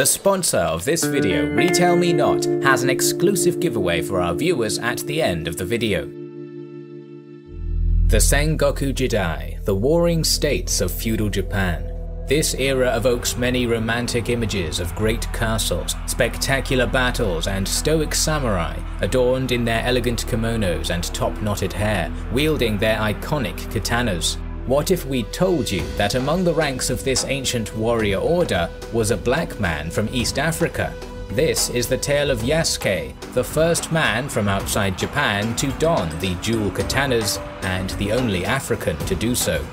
The sponsor of this video, Retail Me Not, has an exclusive giveaway for our viewers at the end of the video. The Sengoku Jidai, the warring states of feudal Japan. This era evokes many romantic images of great castles, spectacular battles, and stoic samurai adorned in their elegant kimonos and top-knotted hair, wielding their iconic katanas. What if we told you that among the ranks of this ancient warrior order was a black man from East Africa? This is the tale of Yasuke, the first man from outside Japan to don the dual katanas and the only African to do so.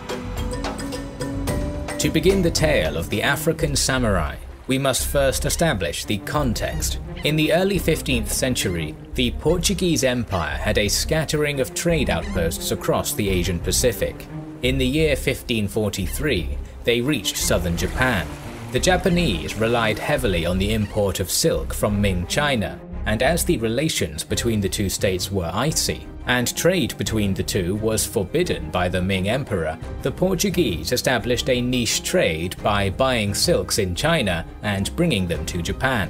To begin the tale of the African samurai, we must first establish the context. In the early 15th century, the Portuguese Empire had a scattering of trade outposts across the Asian Pacific. In the year 1543, they reached southern Japan. The Japanese relied heavily on the import of silk from Ming China, and as the relations between the two states were icy, and trade between the two was forbidden by the Ming Emperor, the Portuguese established a niche trade by buying silks in China and bringing them to Japan.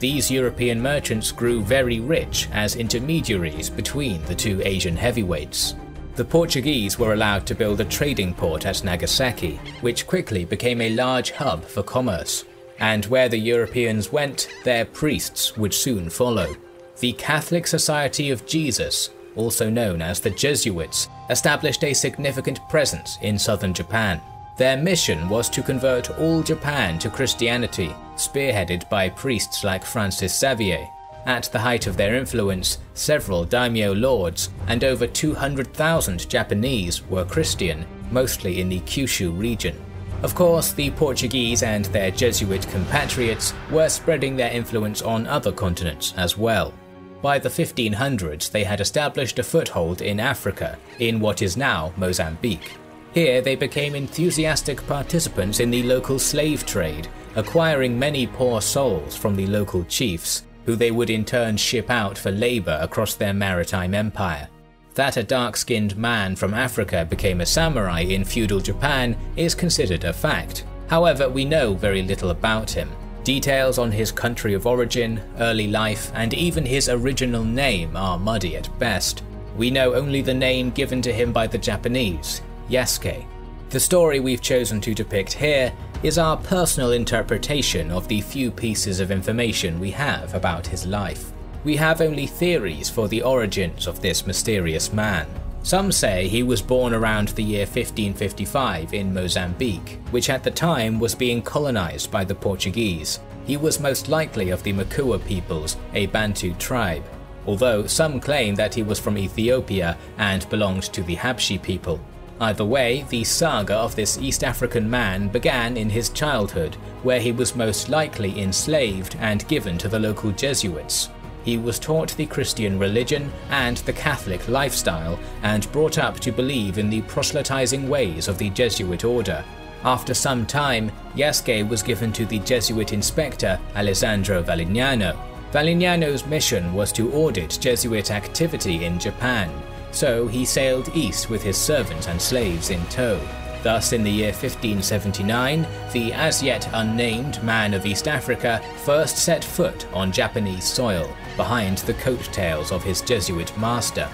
These European merchants grew very rich as intermediaries between the two Asian heavyweights the Portuguese were allowed to build a trading port at Nagasaki, which quickly became a large hub for commerce. And where the Europeans went, their priests would soon follow. The Catholic Society of Jesus, also known as the Jesuits, established a significant presence in southern Japan. Their mission was to convert all Japan to Christianity, spearheaded by priests like Francis Xavier, at the height of their influence, several daimyo lords and over 200,000 Japanese were Christian, mostly in the Kyushu region. Of course, the Portuguese and their Jesuit compatriots were spreading their influence on other continents as well. By the 1500s, they had established a foothold in Africa, in what is now Mozambique. Here they became enthusiastic participants in the local slave trade, acquiring many poor souls from the local chiefs who they would in turn ship out for labour across their maritime empire. That a dark-skinned man from Africa became a samurai in feudal Japan is considered a fact. However, we know very little about him. Details on his country of origin, early life, and even his original name are muddy at best. We know only the name given to him by the Japanese, Yasuke. The story we've chosen to depict here is our personal interpretation of the few pieces of information we have about his life. We have only theories for the origins of this mysterious man. Some say he was born around the year 1555 in Mozambique, which at the time was being colonized by the Portuguese. He was most likely of the Makua peoples, a Bantu tribe, although some claim that he was from Ethiopia and belonged to the Habshi people. Either way, the saga of this East African man began in his childhood, where he was most likely enslaved and given to the local Jesuits. He was taught the Christian religion and the Catholic lifestyle, and brought up to believe in the proselytizing ways of the Jesuit order. After some time, Yasuke was given to the Jesuit inspector Alessandro Valignano. Valignano's mission was to audit Jesuit activity in Japan, so he sailed east with his servants and slaves in tow. Thus, in the year 1579, the as yet unnamed man of East Africa first set foot on Japanese soil, behind the coattails of his Jesuit master.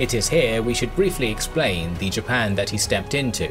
It is here we should briefly explain the Japan that he stepped into.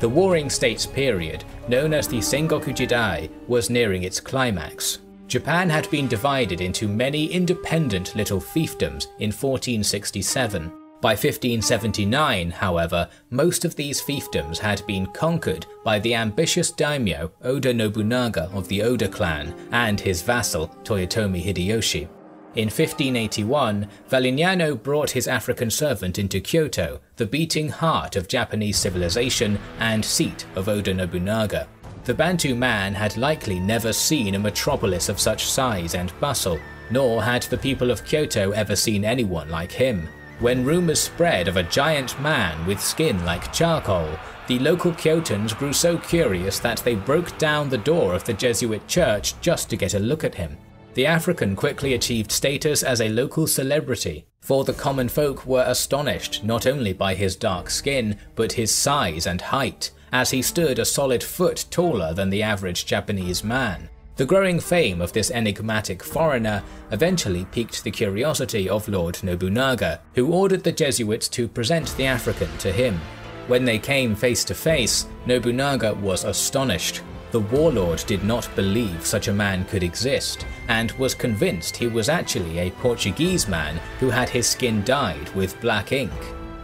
The Warring States period, known as the Sengoku Jidai, was nearing its climax. Japan had been divided into many independent little fiefdoms in 1467, by 1579, however, most of these fiefdoms had been conquered by the ambitious daimyo Oda Nobunaga of the Oda clan and his vassal Toyotomi Hideyoshi. In 1581, Valignano brought his African servant into Kyoto, the beating heart of Japanese civilization and seat of Oda Nobunaga. The Bantu man had likely never seen a metropolis of such size and bustle, nor had the people of Kyoto ever seen anyone like him. When rumours spread of a giant man with skin like charcoal, the local Kyotans grew so curious that they broke down the door of the Jesuit church just to get a look at him. The African quickly achieved status as a local celebrity, for the common folk were astonished not only by his dark skin, but his size and height, as he stood a solid foot taller than the average Japanese man. The growing fame of this enigmatic foreigner eventually piqued the curiosity of Lord Nobunaga, who ordered the Jesuits to present the African to him. When they came face to face, Nobunaga was astonished. The warlord did not believe such a man could exist, and was convinced he was actually a Portuguese man who had his skin dyed with black ink.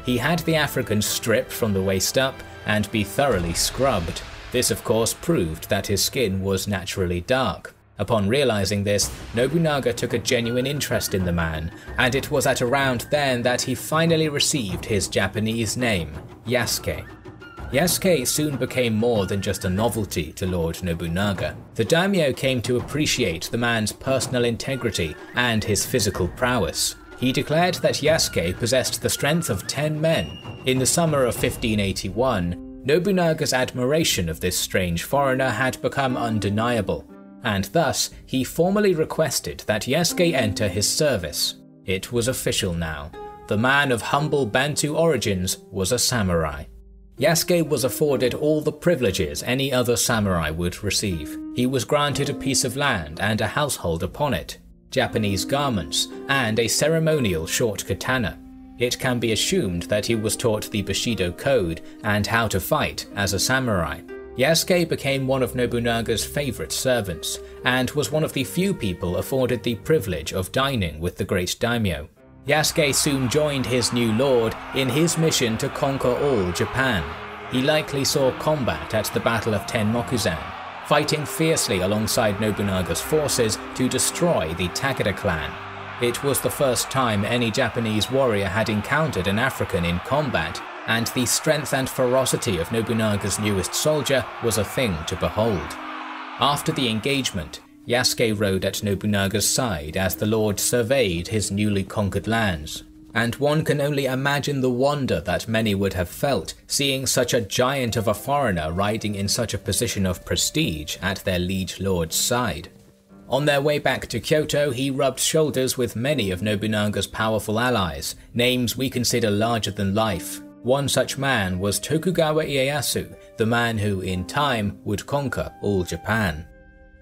He had the African stripped from the waist up and be thoroughly scrubbed. This of course proved that his skin was naturally dark. Upon realizing this, Nobunaga took a genuine interest in the man, and it was at around then that he finally received his Japanese name, Yasuke. Yasuke soon became more than just a novelty to Lord Nobunaga. The daimyo came to appreciate the man's personal integrity and his physical prowess. He declared that Yasuke possessed the strength of ten men. In the summer of 1581, Nobunaga's admiration of this strange foreigner had become undeniable, and thus he formally requested that Yasuke enter his service. It was official now. The man of humble Bantu origins was a samurai. Yasuke was afforded all the privileges any other samurai would receive. He was granted a piece of land and a household upon it, Japanese garments, and a ceremonial short katana it can be assumed that he was taught the Bushido code and how to fight as a samurai. Yasuke became one of Nobunaga's favorite servants, and was one of the few people afforded the privilege of dining with the great daimyo. Yasuke soon joined his new lord in his mission to conquer all Japan. He likely saw combat at the Battle of Tenmokuzan, fighting fiercely alongside Nobunaga's forces to destroy the Takeda clan it was the first time any Japanese warrior had encountered an African in combat, and the strength and ferocity of Nobunaga's newest soldier was a thing to behold. After the engagement, Yasuke rode at Nobunaga's side as the lord surveyed his newly conquered lands, and one can only imagine the wonder that many would have felt seeing such a giant of a foreigner riding in such a position of prestige at their liege lord's side. On their way back to Kyoto, he rubbed shoulders with many of Nobunaga's powerful allies, names we consider larger than life. One such man was Tokugawa Ieyasu, the man who, in time, would conquer all Japan.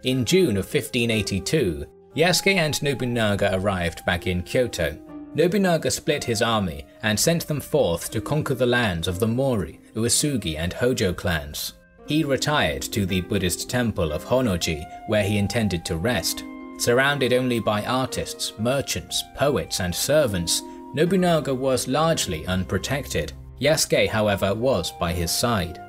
In June of 1582, Yasuke and Nobunaga arrived back in Kyoto. Nobunaga split his army and sent them forth to conquer the lands of the Mori, Uesugi, and Hojo clans. He retired to the Buddhist temple of Honnoji, where he intended to rest. Surrounded only by artists, merchants, poets, and servants, Nobunaga was largely unprotected. Yasuke, however, was by his side.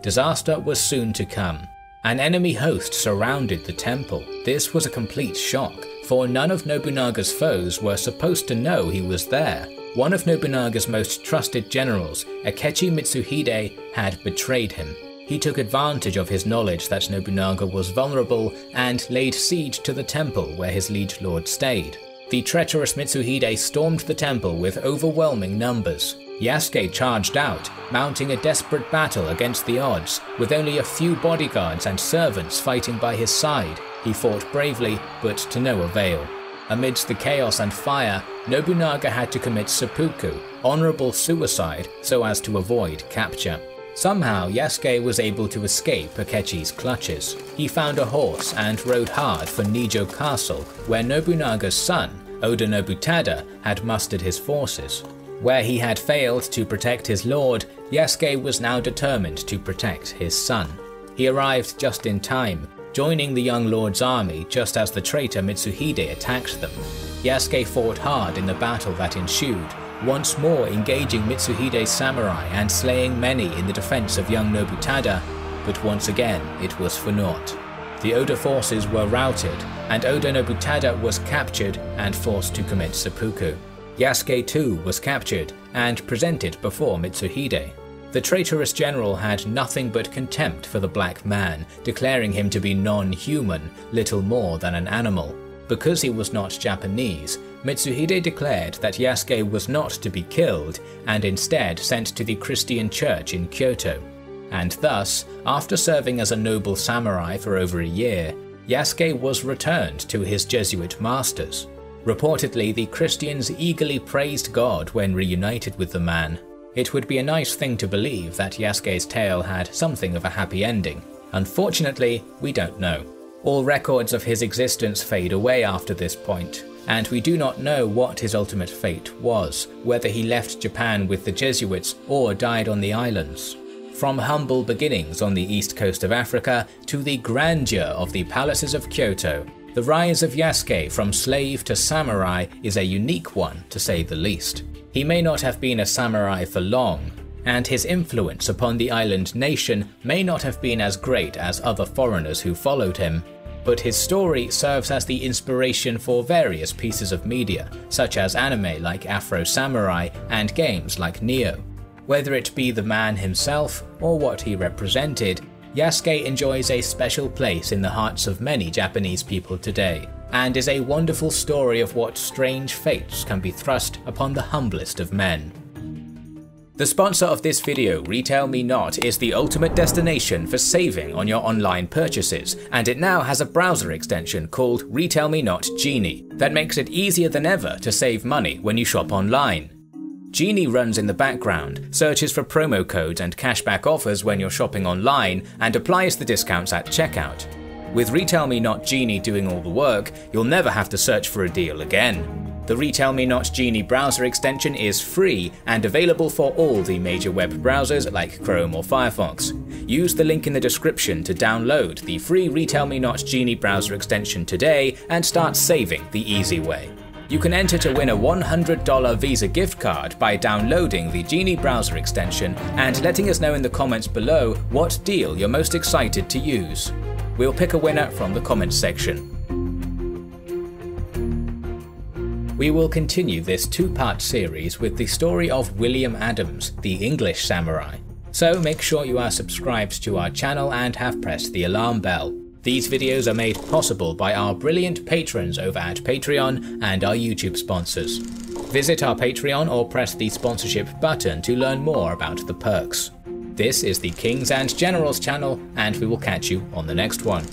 Disaster was soon to come. An enemy host surrounded the temple. This was a complete shock, for none of Nobunaga's foes were supposed to know he was there. One of Nobunaga's most trusted generals, Akechi Mitsuhide, had betrayed him. He took advantage of his knowledge that Nobunaga was vulnerable and laid siege to the temple where his liege lord stayed. The treacherous Mitsuhide stormed the temple with overwhelming numbers. Yasuke charged out, mounting a desperate battle against the odds, with only a few bodyguards and servants fighting by his side. He fought bravely, but to no avail. Amidst the chaos and fire, Nobunaga had to commit seppuku, honorable suicide, so as to avoid capture. Somehow, Yasuke was able to escape Akechi's clutches. He found a horse and rode hard for Nijo Castle, where Nobunaga's son, Oda Nobutada, had mustered his forces. Where he had failed to protect his lord, Yasuke was now determined to protect his son. He arrived just in time, joining the young lord's army just as the traitor Mitsuhide attacked them. Yasuke fought hard in the battle that ensued, once more engaging Mitsuhide's samurai and slaying many in the defense of young Nobutada, but once again it was for naught. The Oda forces were routed, and Oda Nobutada was captured and forced to commit seppuku. Yasuke too was captured and presented before Mitsuhide. The traitorous general had nothing but contempt for the black man, declaring him to be non-human, little more than an animal. Because he was not Japanese, Mitsuhide declared that Yasuke was not to be killed and instead sent to the Christian church in Kyoto. And thus, after serving as a noble samurai for over a year, Yasuke was returned to his Jesuit masters. Reportedly, the Christians eagerly praised God when reunited with the man. It would be a nice thing to believe that Yasuke's tale had something of a happy ending. Unfortunately, we don't know. All records of his existence fade away after this point, and we do not know what his ultimate fate was, whether he left Japan with the Jesuits or died on the islands. From humble beginnings on the east coast of Africa to the grandeur of the palaces of Kyoto, the rise of Yasuke from slave to samurai is a unique one to say the least. He may not have been a samurai for long, and his influence upon the island nation may not have been as great as other foreigners who followed him, but his story serves as the inspiration for various pieces of media, such as anime like Afro Samurai and games like Nioh. Whether it be the man himself or what he represented, Yasuke enjoys a special place in the hearts of many Japanese people today, and is a wonderful story of what strange fates can be thrust upon the humblest of men. The sponsor of this video, Retail Me Not, is the ultimate destination for saving on your online purchases, and it now has a browser extension called Retail Me Not Genie that makes it easier than ever to save money when you shop online. Genie runs in the background, searches for promo codes and cashback offers when you're shopping online, and applies the discounts at checkout. With Retail Me Not Genie doing all the work, you'll never have to search for a deal again. The Retail Me Not Genie browser extension is free and available for all the major web browsers like Chrome or Firefox. Use the link in the description to download the free Retail Me Not Genie browser extension today and start saving the easy way. You can enter to win a $100 Visa gift card by downloading the Genie browser extension and letting us know in the comments below what deal you're most excited to use. We'll pick a winner from the comments section. We will continue this two-part series with the story of William Adams, the English samurai. So make sure you are subscribed to our channel and have pressed the alarm bell. These videos are made possible by our brilliant patrons over at Patreon and our YouTube sponsors. Visit our Patreon or press the sponsorship button to learn more about the perks. This is the Kings and Generals channel, and we will catch you on the next one.